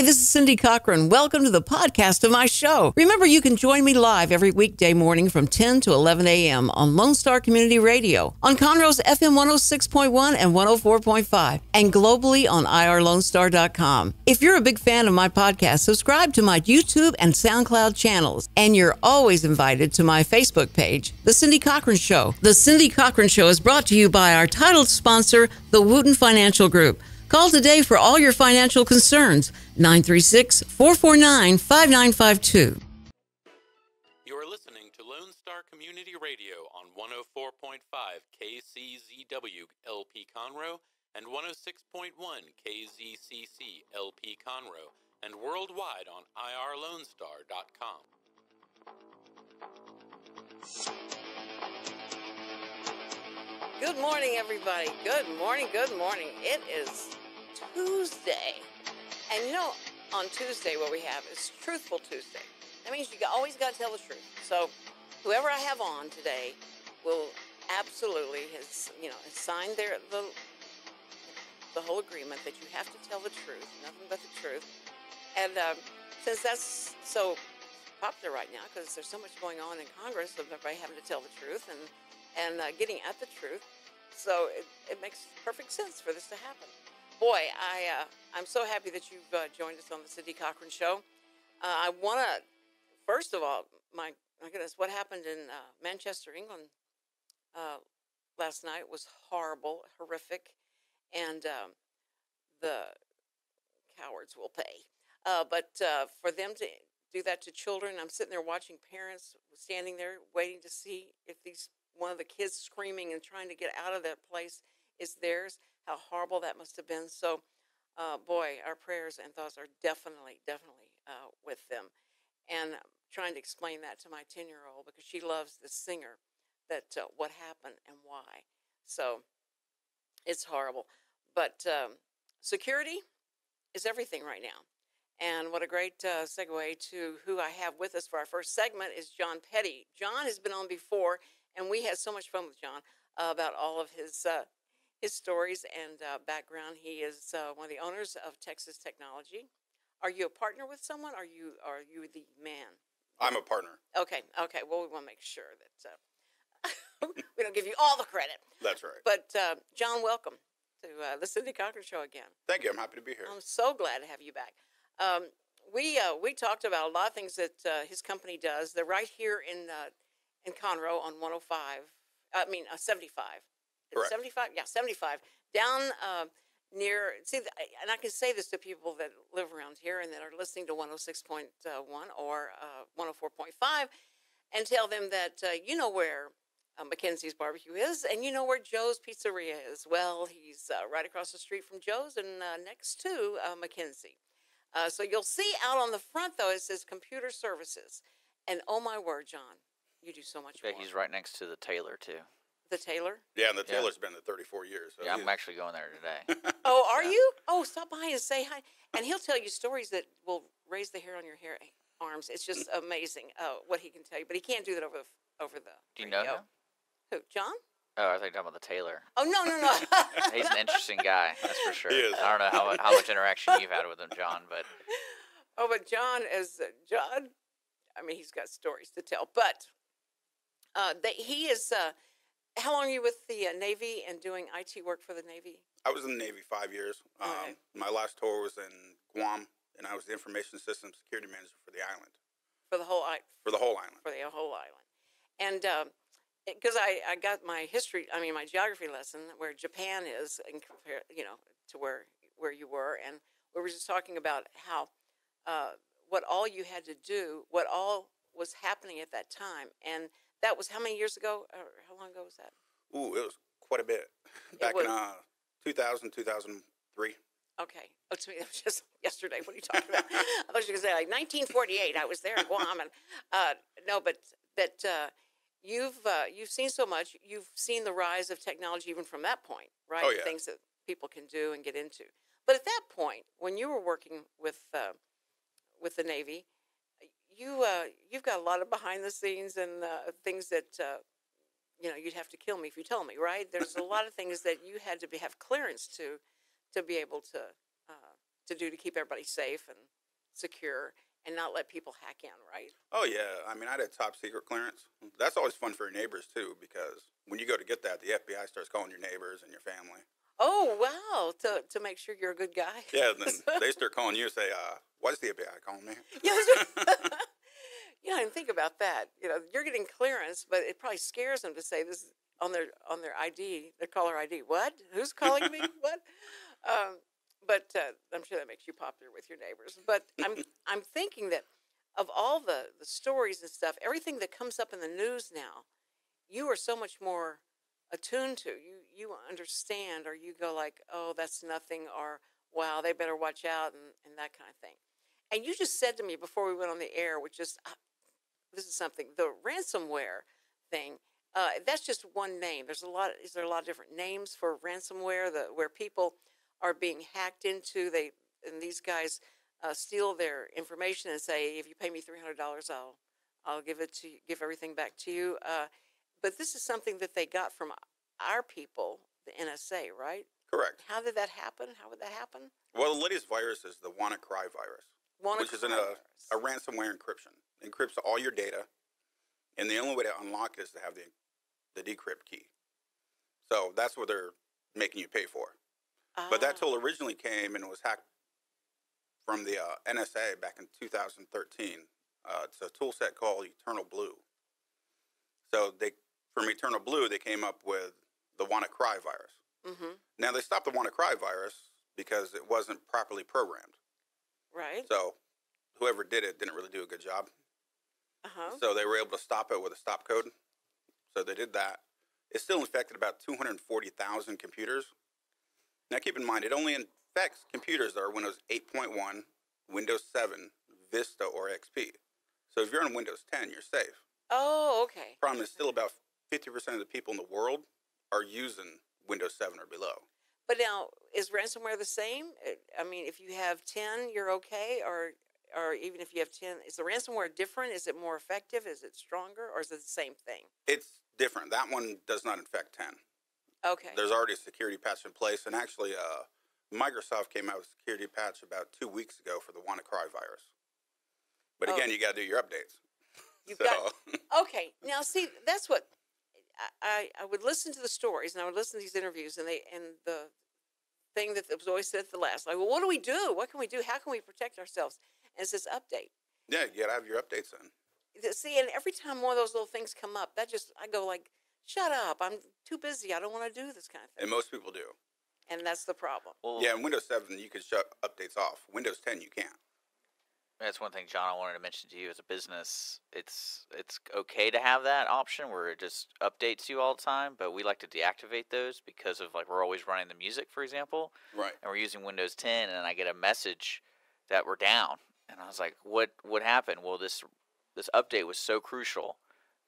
Hi, this is Cindy Cochran. Welcome to the podcast of my show. Remember, you can join me live every weekday morning from 10 to 11 a.m. on Lone Star Community Radio, on Conroe's FM 106.1 and 104.5, and globally on irlonestar.com. If you're a big fan of my podcast, subscribe to my YouTube and SoundCloud channels, and you're always invited to my Facebook page, The Cindy Cochran Show. The Cindy Cochran Show is brought to you by our title sponsor, the Wootton Financial Group. Call today for all your financial concerns. 936 449 5952. You're listening to Lone Star Community Radio on 104.5 KCZW LP Conroe and 106.1 KZCC LP Conroe and worldwide on irlonestar.com. Good morning, everybody. Good morning, good morning. It is Tuesday. And you know, on Tuesday, what we have is Truthful Tuesday. That means you always got to tell the truth. So, whoever I have on today will absolutely has you know has signed their the the whole agreement that you have to tell the truth, nothing but the truth. And um, since that's so popular right now, because there's so much going on in Congress of everybody having to tell the truth and and uh, getting at the truth, so it, it makes perfect sense for this to happen. Boy, I uh, I'm so happy that you've uh, joined us on the Cindy Cochran Show. Uh, I want to first of all, my my goodness, what happened in uh, Manchester, England uh, last night was horrible, horrific, and um, the cowards will pay. Uh, but for them to do that to children, I'm sitting there watching parents standing there waiting to see if these one of the kids screaming and trying to get out of that place is theirs. How horrible that must have been. So, uh, boy, our prayers and thoughts are definitely, definitely uh, with them. And I'm trying to explain that to my 10 year old because she loves the singer that uh, what happened and why. So, it's horrible. But um, security is everything right now. And what a great uh, segue to who I have with us for our first segment is John Petty. John has been on before, and we had so much fun with John uh, about all of his uh, his stories and uh, background. He is uh, one of the owners of Texas Technology. Are you a partner with someone? Or are you are you the man? I'm a partner. Okay, okay. Well, we want to make sure that uh, we don't give you all the credit. That's right. But uh, John, welcome to uh, the Cindy Cochran Show again. Thank you. I'm happy to be here. I'm so glad to have you back. Um, we uh, we talked about a lot of things that uh, his company does. They're right here in uh, in Conroe on 105. I mean uh, 75. Is it Correct. 75? Yeah, 75. Down uh, near. See, and I can say this to people that live around here and that are listening to 106.1 or uh, 104.5, and tell them that uh, you know where. Uh, Mackenzie's barbecue is, and you know where Joe's Pizzeria is. Well, he's uh, right across the street from Joe's and uh, next to uh, Mackenzie. Uh, so you'll see out on the front though it says computer services, and oh my word, John, you do so much Yeah, more. he's right next to the tailor too. The tailor. Yeah, and the Yeah. tailor's been there 34 years. So Yeah, I'm he's- actually going there today. Oh, are you? Oh, stop by and say hi, and he'll tell you stories that will raise the hair on your hair arms. It's just amazing uh, what he can tell you, but he can't do that over the over the. Do you know radio. him? Who? John? Oh, I think you're talking about the tailor. Oh no no no. He's an interesting guy, that's for sure. He is. I don't know how, mu- how much interaction you've had with him, John, but Oh, but John is uh, John. I mean, he's got stories to tell. But uh, they, he is. Uh, how long are you with the uh, Navy and doing IT work for the Navy? I was in the Navy five years. Um. My last tour was in Guam, and I was the information systems security manager for the island, For the whole i- for the whole island. for the whole island, and because I I got my history, I mean my geography lesson where Japan is in compare, you know, to where where you were, and we were just talking about how uh, what all you had to do, what all was happening at that time, and that was how many years ago? Long ago was that? Ooh, it was quite a bit. Back was- in uh, 2000, 2003. Okay. Oh, to me, that was just yesterday. What are you talking about? I were going to say like 1948. I was there in Guam, and uh, no, but that uh, you've uh, you've seen so much. You've seen the rise of technology even from that point, right? Oh, yeah. Things that people can do and get into. But at that point, when you were working with uh, with the Navy, you uh, you've got a lot of behind the scenes and uh, things that. You know, you'd have to kill me if you tell me, right? There's a lot of things that you had to be, have clearance to, to be able to uh, to do to keep everybody safe and secure and not let people hack in, right? Oh yeah, I mean I had a top secret clearance. That's always fun for your neighbors too, because when you go to get that, the FBI starts calling your neighbors and your family. Oh wow! To to make sure you're a good guy. Yeah, then they start calling you and say, uh, "Why is the FBI calling me?" Yeah, you know, and think about that. You know, you're getting clearance, but it probably scares them to say this on their on their ID, their caller ID. What? Who's calling me? what? Um, but uh, I'm sure that makes you popular with your neighbors. But I'm I'm thinking that of all the the stories and stuff, everything that comes up in the news now, you are so much more attuned to. You you understand, or you go like, oh, that's nothing, or wow, they better watch out, and, and that kind of thing. And you just said to me before we went on the air, which is uh, this is something the ransomware thing. Uh, that's just one name. There's a lot. Is there a lot of different names for ransomware? The where people are being hacked into. They and these guys uh, steal their information and say, if you pay me three hundred dollars, I'll I'll give it to you, give everything back to you. Uh, but this is something that they got from our people, the NSA, right? Correct. How did that happen? How would that happen? Well, the latest virus is the WannaCry virus, which is an, uh, a ransomware encryption. Encrypts all your data, and the only way to unlock it is to have the the decrypt key. So that's what they're making you pay for. But that Ah, tool originally came and was hacked from the uh, NSA back in 2013. Uh, it's a tool set called Eternal Blue. So they, from Eternal Blue, they came up with the WannaCry virus. mhm, Now they stopped the WannaCry virus because it wasn't properly programmed. right. So whoever did it didn't really do a good job. Uh huh. So they were able to stop it with a stop code. So they did that. It still infected about 240,000 computers. Now keep in mind, it only infects computers that are Windows 8.1, Windows 7, Vista, or XP. So if you're on Windows 10, you're safe. Oh, okay. Problem is, still about 50% of the people in the world are using Windows 7 or below. But now, is ransomware the same? I mean, if you have ten, you're okay, or or even if you have ten, is the ransomware different? Is it more effective? Is it stronger, or is it the same thing? It's different. That one does not infect 10. Okay. There's already a security patch in place, and actually, uh, Microsoft came out with a security patch about two weeks ago for the WannaCry virus. But Oh. again, you got to do your updates. You've so, got okay. Now, see, that's what I, I I would listen to the stories and I would listen to these interviews, and they and the thing that was always said at the last, like, well, what do we do? What can we do? How can we protect ourselves? And it says update. yeah, you got to have your updates in. See, and every time one of those little things come up, that just I go like, shut up! I'm too busy. I don't want to do this kind of thing. And most people do. And that's the problem. well, Yeah, in Windows 7, you can shut updates off. Windows 10, you can't. That's one thing, John. I wanted to mention to you as a business, it's it's okay to have that option where it just updates you all the time, but we like to deactivate those because of like we're always running the music, for example, Right. and we're using Windows 10, and I get a message that we're down, and I was like, "What what happened?" Well, this this update was so crucial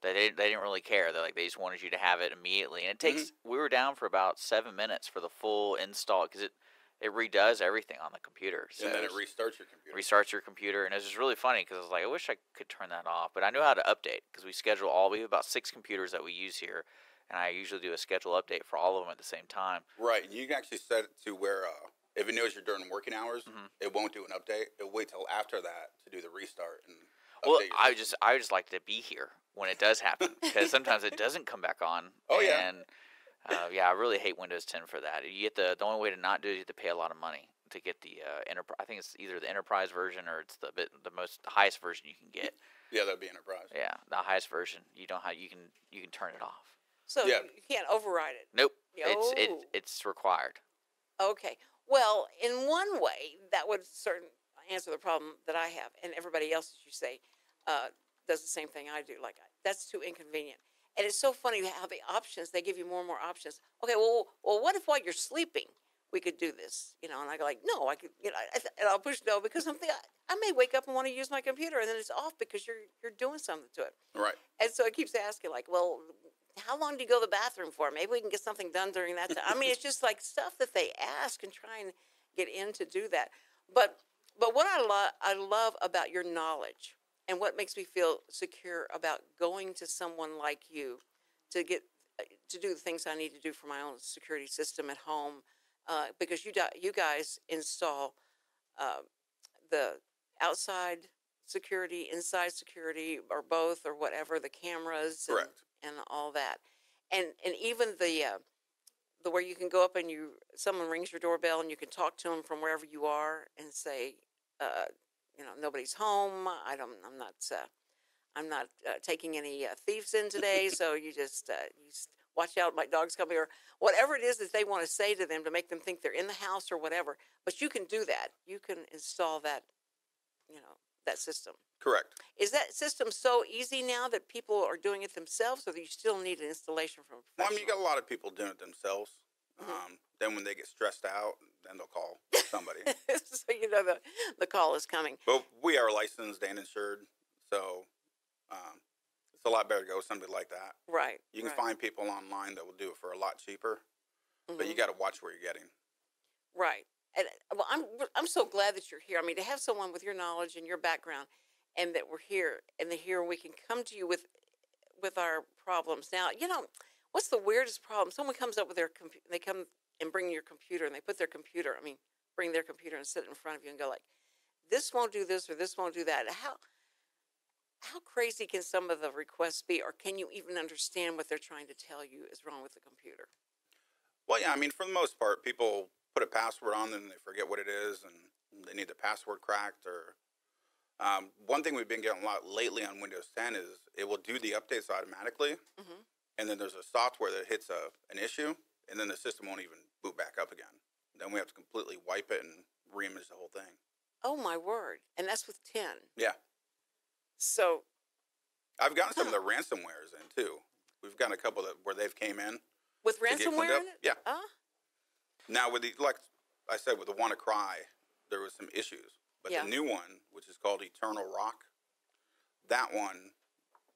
that they they didn't really care. They like they just wanted you to have it immediately, and it takes. We were down for about seven minutes for the full install because it it redoes everything on the computer. So and then it it's- restarts your computer. restarts your computer, and it was just really funny because I was like, I wish I could turn that off, but I know how to update because we schedule all. We have about six computers that we use here, and I usually do a schedule update for all of them at the same time. right. You can actually set it to where uh, if it knows you're during working hours, Mhm. it won't do an update. It'll wait till after that to do the restart. And Well, I system. just I just like to be here when it does happen because sometimes it doesn't come back on. Oh, yeah. And uh, yeah, I really hate Windows 10 for that. You get the the only way to not do it, you have to pay a lot of money to get the uh, enterprise. I think it's either the enterprise version or it's the bit the most highest version you can get. Yeah, that'd be enterprise. Yeah, the highest version. You don't have you can you can turn it off. So Yeah. you, you can't override it. Nope. It's it, Oh. it's required. Okay. Well, in one way, that would certain answer the problem that I have, and everybody else, as you say, uh, does the same thing I do. Like that's too inconvenient. And it's so funny how the options they give you more and more options. Okay, well, well, what if while you're sleeping we could do this? You know, and I go like, no, I could, you know, I, and I'll push no because I'm thinking I may wake up and want to use my computer, and then it's off because you're you're doing something to it. Right. And so it keeps asking, like, well, how long do you go to the bathroom for? Maybe we can get something done during that time. I mean, it's just like stuff that they ask and try and get in to do that. But but what I love I love about your knowledge and what makes me feel secure about going to someone like you to get to do the things I need to do for my own security system at home, uh, because you you guys install uh, the outside security, inside security, or both, or whatever, the cameras, Correct. And all that, and and even the uh, the where you can go up and you someone rings your doorbell and you can talk to them from wherever you are and say, uh, you know, nobody's home. I don't. I'm not. Uh, I'm not uh, taking any uh, thieves in today. so you just uh, you just watch out. My dog's coming, or whatever it is that they want to say to them to make them think they're in the house or whatever. But you can do that. You can install that. You know that system. Correct. Is that system so easy now that people are doing it themselves, or do you still need an installation from a Well, I mean, you got a lot of people doing it themselves. Mhm. Um, then when they get stressed out, then they'll call somebody. so you know the the call is coming. but we are licensed and insured, so um, it's a lot better to go with somebody like that. Right. You can right. find people online that will do it for a lot cheaper, but you Mhm. got to watch where you're getting. Right. And uh, well, I'm I'm so glad that you're here. I mean, to have someone with your knowledge and your background, and that we're here, and that here we can come to you with with our problems. Now, you know, what's the weirdest problem? Someone comes up with their. They come and bring your computer, and they put their computer. I mean, bring their computer and sit in front of you and go like, "This won't do this or this won't do that." How how crazy can some of the requests be, or can you even understand what they're trying to tell you is wrong with the computer? Well, yeah, I mean, for the most part, people put a password on them and they forget what it is, and they need the password cracked. Or um, one thing we've been getting a lot lately on Windows 10 is it will do the updates automatically, Mhm. and then there's a software that hits a an issue, and then the system won't even boot back up again. Then we have to completely wipe it and reimage the whole thing. Oh my word! And that's with ten. Yeah, So I've gotten some of the ransomwares in too. We've gotten a couple that where they've came in with to get cleaned ransomware in it? Yeah. Ah, Now with the like I said with the Wanna Cry, there was some issues, but Yeah. the new one, which is called Eternal Rock, that one,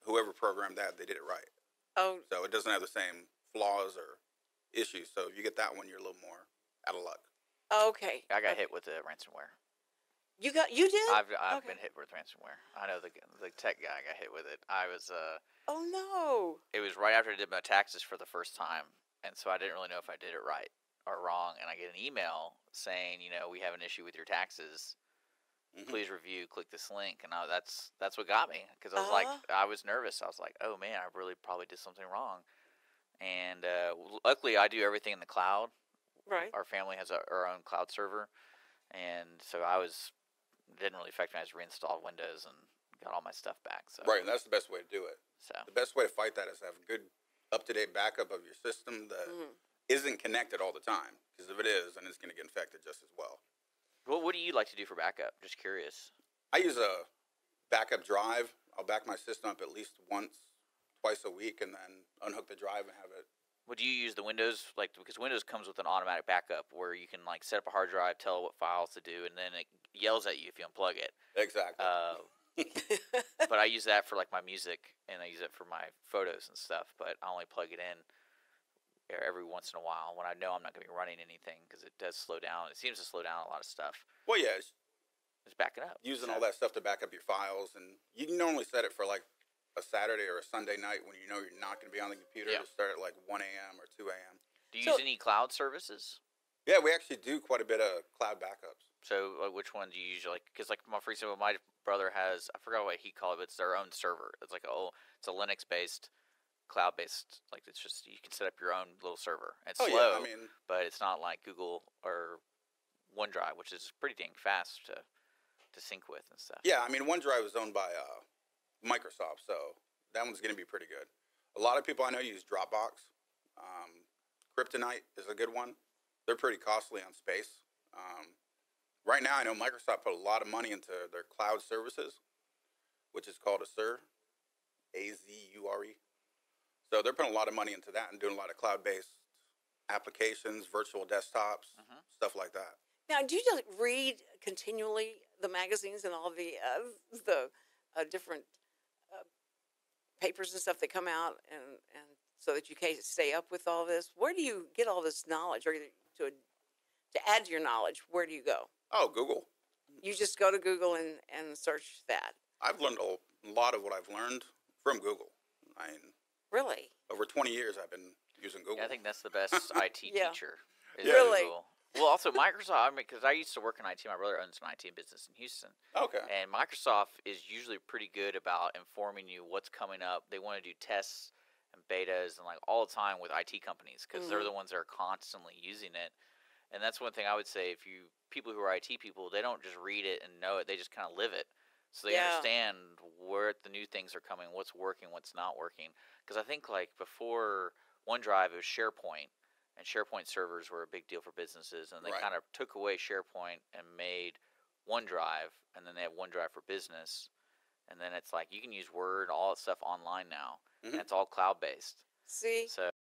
whoever programmed that, they did it right. oh, So it doesn't have the same flaws or issues. So if you get that one, you're a little more out of luck. okay. I got okay. hit with the ransomware. You got you did? I've I've Okay. been hit with ransomware. I know the the tech guy got hit with it. I was uh, oh no! it was right after I did my taxes for the first time, and so I didn't really know if I did it right or wrong. And I get an email saying, you know, we have an issue with your taxes. Mhm. Please review. Click this link, and I, that's that's what got me because I was like, Uh-huh. I was nervous. I was like, oh man, I really probably did something wrong. And uh, luckily, I do everything in the cloud. Right. Our family has a, our own cloud server, and so I was didn't really affect me. I just reinstalled Windows and got all my stuff back. So Right, and that's the best way to do it. So The best way to fight that is to have a good, up-to-date backup of your system that Mhm. Not connected all the time. Because if it is, then it's going to get infected just as well. what what do you like to do for backup? Just curious. I use a backup drive. I'll back my system up at least once, twice a week, and then unhook the drive and have it. Would you use the Windows like because Windows comes with an automatic backup where you can like set up a hard drive, tell what files to do, and then it yells at you if you unplug it. Exactly. Uh, but I use that for like my music and I use it for my photos and stuff. But I only plug it in every once in a while when I know I'm not going to be running anything because it does slow down. It seems to slow down a lot of stuff. well, yeah, it's It's backing up. using so- all that stuff to back up your files, and you can normally set it for like a Saturday or a Sunday night when you know you're not going to be on the computer. Yeah. To start at like 1 a.m. or 2 a.m. Do you So- use any cloud services? Yeah, we actually do quite a bit of cloud backups. So, like, which one do you usually like? Because, like, my for example, my brother has I forgot what he called it. But it's their own server. It's like a oh, it's a Linux based, cloud based. Like it's just you can set up your own little server. It's oh slow, yeah, I mean, but it's not like Google or OneDrive, which is pretty dang fast to to sync with and stuff. yeah, I mean, OneDrive is owned by uh, Microsoft, so that one's going to be pretty good. A lot of people I know use Dropbox. Um, Carbonite is a good one. They're pretty costly on space. Um, right now, I know Microsoft put a lot of money into their cloud services, which is called Azure, A Z U R E. So they're putting a lot of money into that and doing a lot of cloud-based applications, virtual desktops, Mhm. stuff like that. Now, do you just read continually the magazines and all the uh, the uh, different uh, papers and stuff that come out, and and so that you can stay up with all this? Where do you get all this knowledge, or to to add to your knowledge? Where do you go? Oh, Google. You just go to Google and and search that. I've learned a lot of what I've learned from Google. I mean, Really? over 20 years I've been using Google. Yeah, I think that's the best IT Yeah. teacher. Is Really? Google. well, also Microsoft. I mean, because I used to work in IT. My brother owns an IT business in Houston, Okay. and Microsoft is usually pretty good about informing you what's coming up. They want to do tests and betas and like all the time with IT companies because they're Mhm. the ones that are constantly using it. And that's one thing I would say. If you people who are IT people, they don't just read it and know it; they just kind of live it. So they Yeah. understand where the new things are coming, what's working, what's not working. Because I think like before OneDrive, it was SharePoint, and SharePoint servers were a big deal for businesses, and they Right. kind of took away SharePoint and made OneDrive, and then they have OneDrive for Business, and then it's like you can use Word, all that stuff online now, Mhm. and it's all cloud based. See, So